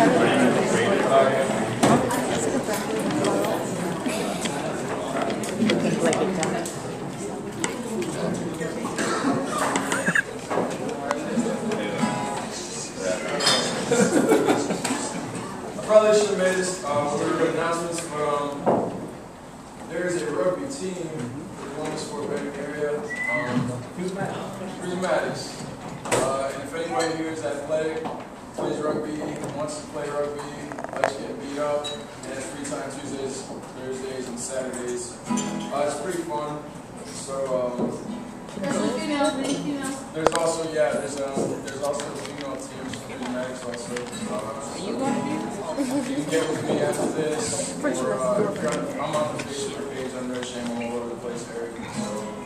I probably should have made this uh, of announcements, but um, there is a rugby team in the Columbus Fort Benning area. Um, Who's Matt? Rheumatics. Uh, and if anybody here is athletic, plays rugby, wants to play rugby, likes getting beat up, and has free time Tuesdays, Thursdays, and Saturdays. Uh, it's pretty fun. So um, There's a female, many females. there's also yeah, there's um, there's also female teams for Rheumatics also. Uh, you going to? You can get with me after this, or, uh, I'm on the Facebook page under Shame all over the place, Arik, so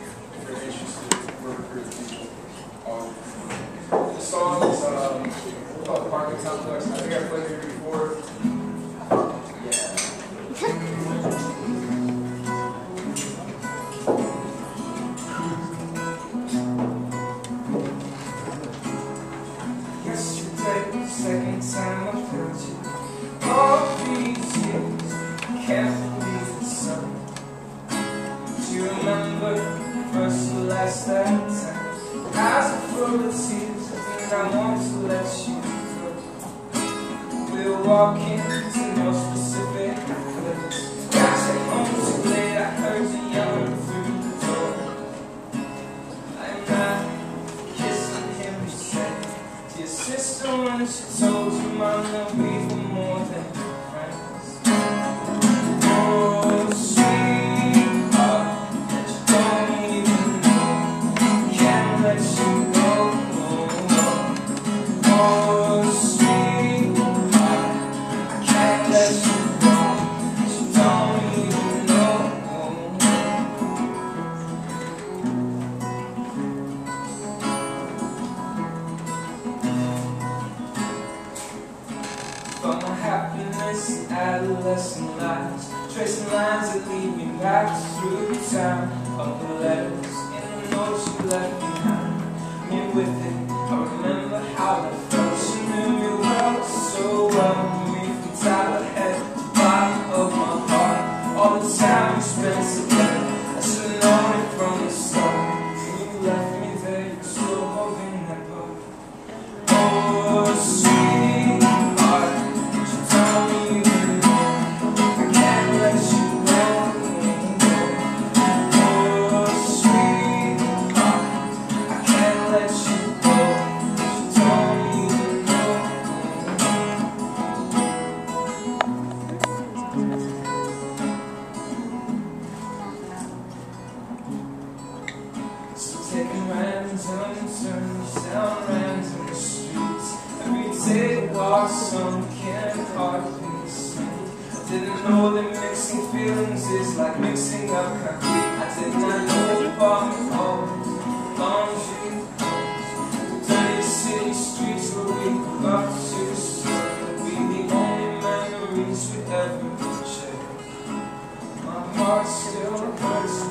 last that time? Eyes are full of tears, and I want to let you go. We were walking to no specific place. Got you home too late, I heard you yelling through the door. I'm not kissing him, you said to your sister when she told you, Mom, that we happiness, adolescent lives Tracing lines that lead me back through time Of the letters in the notes you left behind. Me with it, taking random turns down random streets. Every day walk some can park in the street. Didn't know that mixing feelings is like mixing up concrete. I did not know about home, laundry, dirty city streets where we love to serve. We the only memories we ever share. My heart still hurts.